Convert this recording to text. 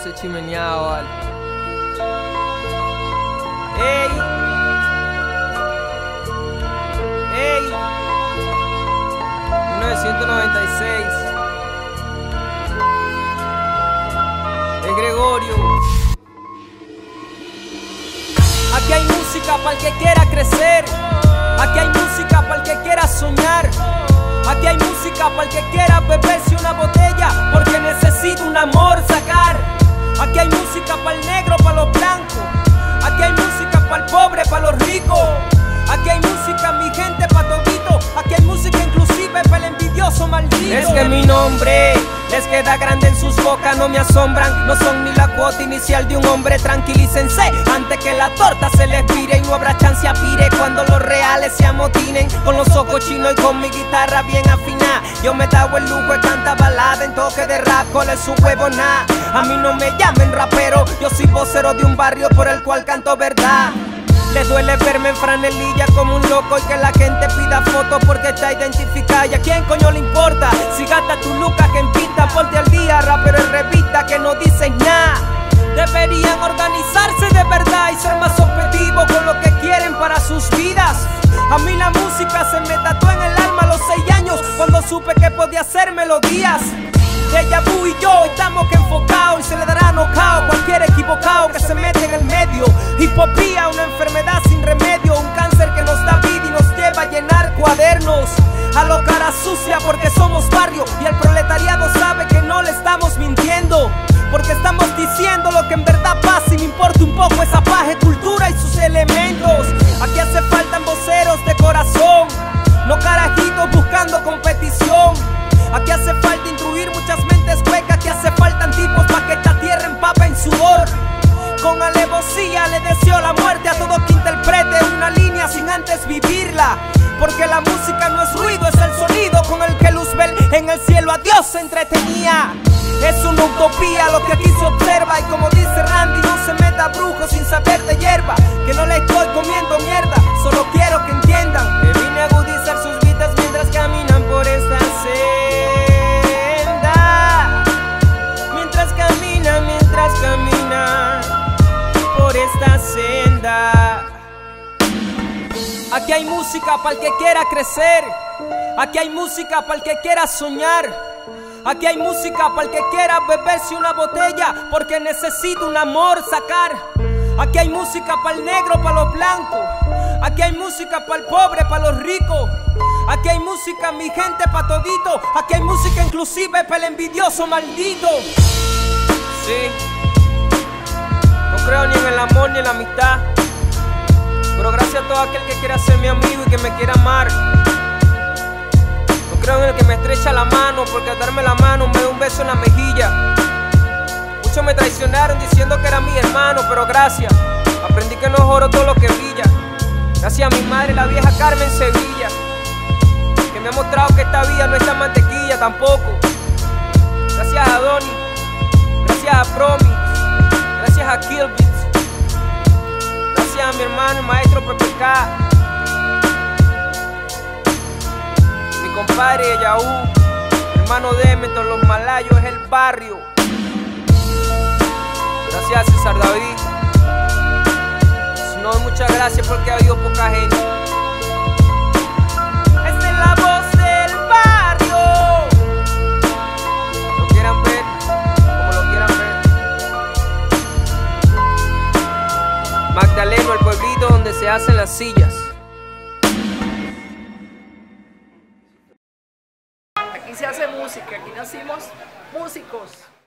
ese chimeneado, vale. Ey. Ey. 1996. Es Gregorio. Aquí hay música para el que quiera crecer. Aquí hay música para el que quiera soñar. Aquí hay música para el que quiera beberse una botella Es que mi nombre les queda grande en sus bocas, no me asombran. No son ni la cuota inicial de un hombre. Tranquilícense antes que la torta se les pire y no habrá chance a pire cuando los reales se amotinen. Con los ojos chinos y con mi guitarra bien afinada. Yo me dado el lujo de cantar balada en toque de rap, con su huevo nada. A mí no me llamen rapero, yo soy vocero de un barrio por el cual canto verdad. Le duele verme en franelilla como un loco y que la gente pida fotos porque está identificada. ¿Y a quién coño le importa? Si gasta tu lucas que en pinta, ponte al día, rapero en revista que no dicen nada. Deberían organizarse de verdad y ser más objetivos con lo que quieren para sus vidas. A mí la música se me tatuó en el alma a los seis años cuando supe que podía hacer melodías. Ella, Vu y yo estamos que enfocados y se le dará nocao cualquier equivocado que se mete en el medio. Hipopía, una enfermedad sin remedio, un cáncer que nos da vida y nos lleva a llenar cuadernos. A lo cara sucia porque somos barrio y el proletariado sabe que no le estamos mintiendo. Porque estamos diciendo lo que en la muerte a todo que interprete una línea sin antes vivirla. Porque la música no es ruido, es el sonido con el que Luzbel en el cielo a Dios se entretenía. Es una utopía lo que aquí se observa y como dice Randy, no se meta brujo sin saber de hierba. Que no le estoy comiendo mierda, solo quiero que entiendan Aquí hay música para el que quiera crecer. Aquí hay música para el que quiera soñar. Aquí hay música para el que quiera beberse una botella porque necesita un amor sacar. Aquí hay música para el negro, para los blancos. Aquí hay música para el pobre, para los ricos. Aquí hay música, mi gente, para todito. Aquí hay música inclusive para el envidioso maldito. Ni la amistad. Pero gracias a todo aquel que quiera ser mi amigo y que me quiera amar. No creo en el que me estrecha la mano, porque al darme la mano me da un beso en la mejilla. Muchos me traicionaron diciendo que era mi hermano, pero gracias. Aprendí que no es oro todo lo que brilla. Gracias a mi madre, la vieja Carmen Sevilla, que me ha mostrado que esta vida no es tan mantequilla tampoco. Gracias a Donny, gracias a Promi, gracias a a mi hermano, el maestro PPK, mi compadre Yaú, mi hermano Demeton, los malayos es el barrio. Gracias César David. Si no, muchas gracias porque ha habido poca gente. Hacen las sillas. Aquí se hace música, aquí nacimos músicos.